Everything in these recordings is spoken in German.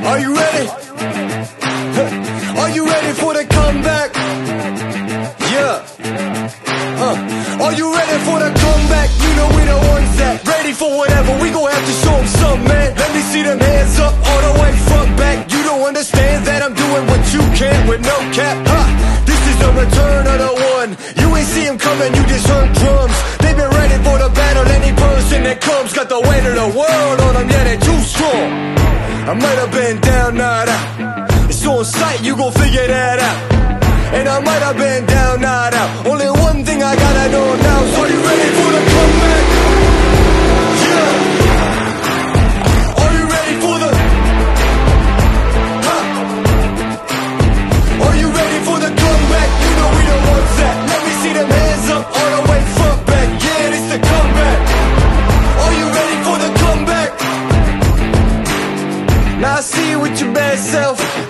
Are you ready? Are you ready for the comeback? Yeah. Uh. Are you ready for the comeback? You know we the ones that ready for whatever. We gon' have to show them some, man. Let me see them hands up all the way front back. You don't understand that I'm doing what you can't with no cap. Ha! This is the return of the one. You ain't see him coming, you just heard drums. They've been ready for the battle. Any person that comes got the weight of the world on them. Yeah, they're too strong. I might have been down, not out. It's on sight, you gon' figure that out. And I might have been down, not out.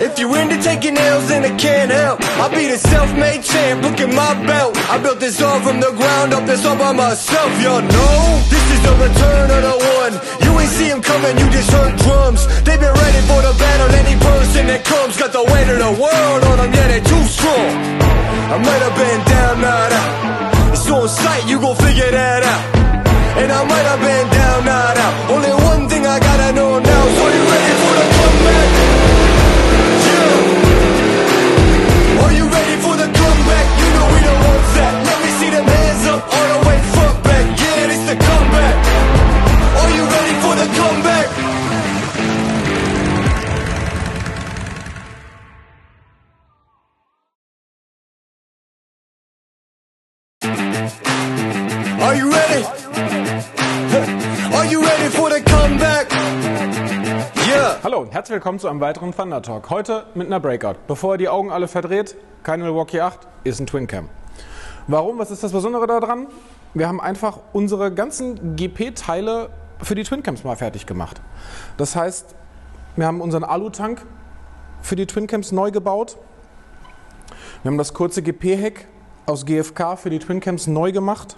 If you're into taking L's, then I can't help. I'll be the self-made champ. Look at my belt. I built this all from the ground up. This all by myself, y'all know. This is the return of the one. You ain't see him coming, you just heard drums. They've been ready for the battle. Any person that comes got the weight of the world on them. Yeah, they're too strong. I might have been down, not out. It's on sight, you gon' figure that out. And I might have been Are you ready? Are you ready for the comeback? Yeah. Hallo, herzlich willkommen zu einem weiteren Thunder Talk. Heute mit einer Breakout. Bevor ihr die Augen alle verdreht, kein Milwaukee 8, ist ein Twin Cam. Warum? Was ist das Besondere daran? Wir haben einfach unsere ganzen GP-Teile für die Twin Cams mal fertig gemacht. Das heißt, wir haben unseren Alu-Tank für die Twin Cams neu gebaut. Wir haben das kurze GP-Heck aus GFK für die Twin Cams neu gemacht.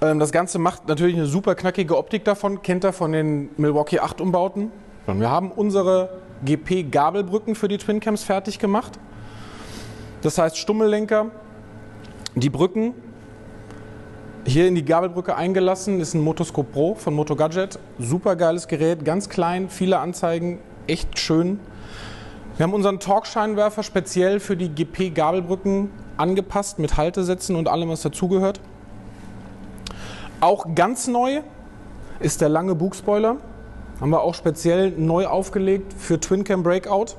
Ähm, Das Ganze macht natürlich eine super knackige Optik davon, kennt ihr von den Milwaukee 8 Umbauten. Wir haben unsere GP-Gabelbrücken für die Twin Cams fertig gemacht. Das heißt Stummellenker, die Brücken hier in die Gabelbrücke eingelassen, ist ein Motoscope Pro von Moto Gadget. Super geiles Gerät, ganz klein, viele Anzeigen, echt schön. Wir haben unseren Torque-Scheinwerfer speziell für die GP-Gabelbrücken angepasst mit Haltesätzen und allem, was dazugehört. Auch ganz neu ist der lange Bugspoiler. Haben wir auch speziell neu aufgelegt für Twin Cam Breakout.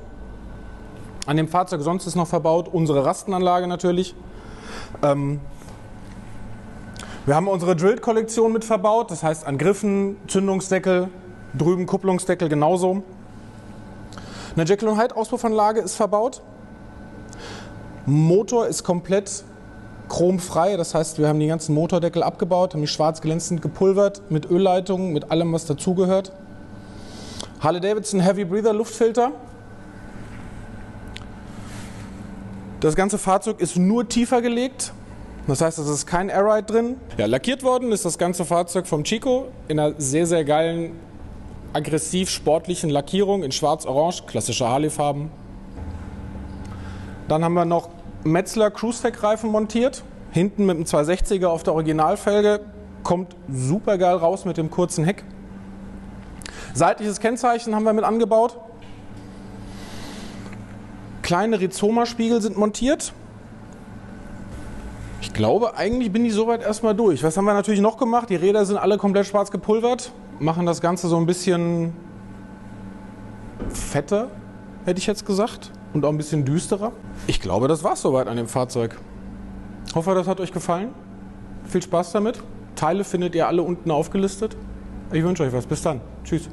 An dem Fahrzeug sonst ist noch verbaut unsere Rastenanlage natürlich. Ähm, wir haben unsere Drilled-Kollektion mit verbaut, das heißt an Griffen, Zündungsdeckel, drüben Kupplungsdeckel genauso. Eine Jekyll Hyde Auspuffanlage ist verbaut. Motor ist komplett chromfrei, das heißt, wir haben die ganzen Motordeckel abgebaut, haben die schwarz glänzend gepulvert mit Ölleitungen, mit allem, was dazugehört. Harley Davidson Heavy Breather Luftfilter. Das ganze Fahrzeug ist nur tiefer gelegt. Das heißt, es ist kein Airride drin. Ja, lackiert worden ist das ganze Fahrzeug vom Chico in einer sehr, sehr geilen, aggressiv sportlichen Lackierung in schwarz-orange, klassische Harley-Farben. Dann haben wir noch Metzler Cruise-Tech-Reifen montiert. Hinten mit dem 260er auf der Originalfelge. Kommt super geil raus mit dem kurzen Heck. Seitliches Kennzeichen haben wir mit angebaut. Kleine Rizoma-Spiegel sind montiert. Ich glaube, eigentlich bin ich soweit erstmal durch. Was haben wir natürlich noch gemacht? Die Räder sind alle komplett schwarz gepulvert. Machen das Ganze so ein bisschen fetter, hätte ich jetzt gesagt. Und auch ein bisschen düsterer. Ich glaube, das war's soweit an dem Fahrzeug. Hoffe, das hat euch gefallen. Viel Spaß damit. Teile findet ihr alle unten aufgelistet. Ich wünsche euch was. Bis dann. Tschüss.